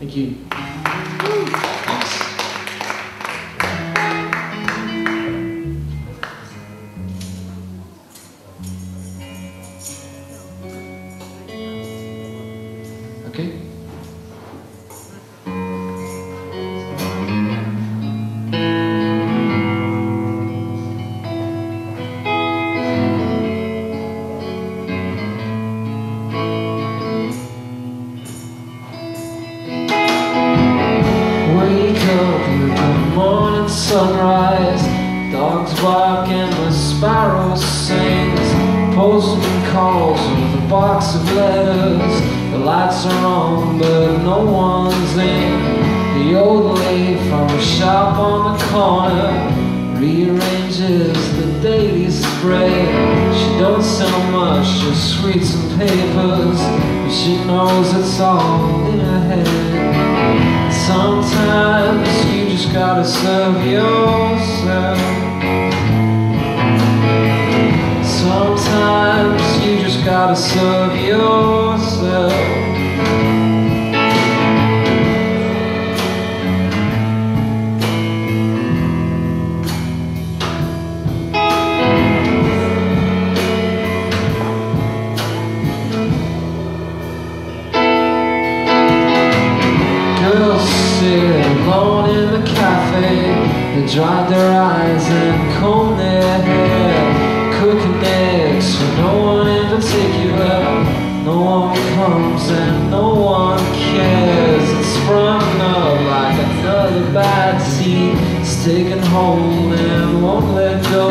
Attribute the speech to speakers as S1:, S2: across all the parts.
S1: Thank you. Okay. Sunrise Dogs bark and the sparrow sings. Postman calls with a box of letters. The lights are on but no one's in. The old lady from a shop on the corner Rearranges the daily spread She don't sell much, just sweets and papers. But she knows it's all in her head gotta yourself. Sometimes you just gotta serve yourself. Cafe They dry their eyes and comb their hair Cooking eggs for no one in particular. No one comes and no one cares. It's sprung up like another bad seed. It's taken hold and won't let go.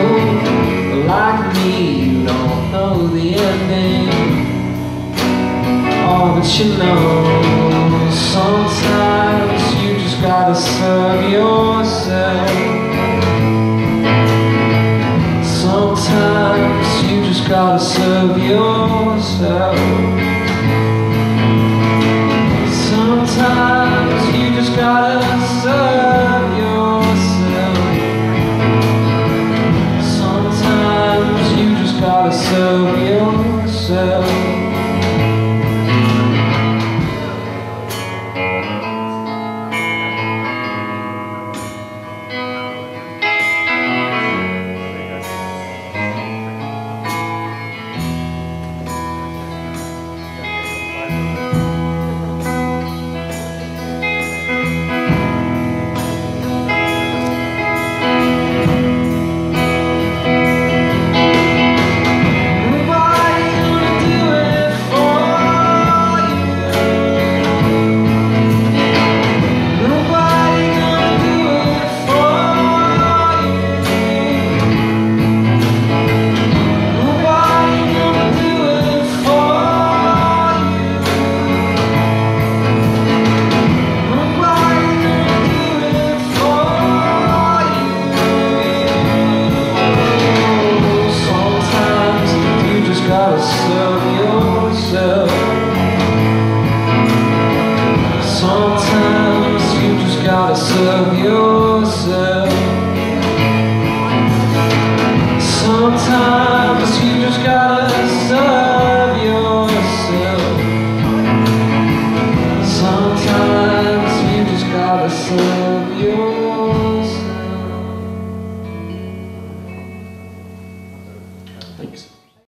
S1: Like me, you don't know the ending. Oh, but you know, sometimes just gotta serve yourself. Sometimes you just gotta serve yourself. Sometimes you just gotta serve yourself. Sometimes you just gotta serve yourself.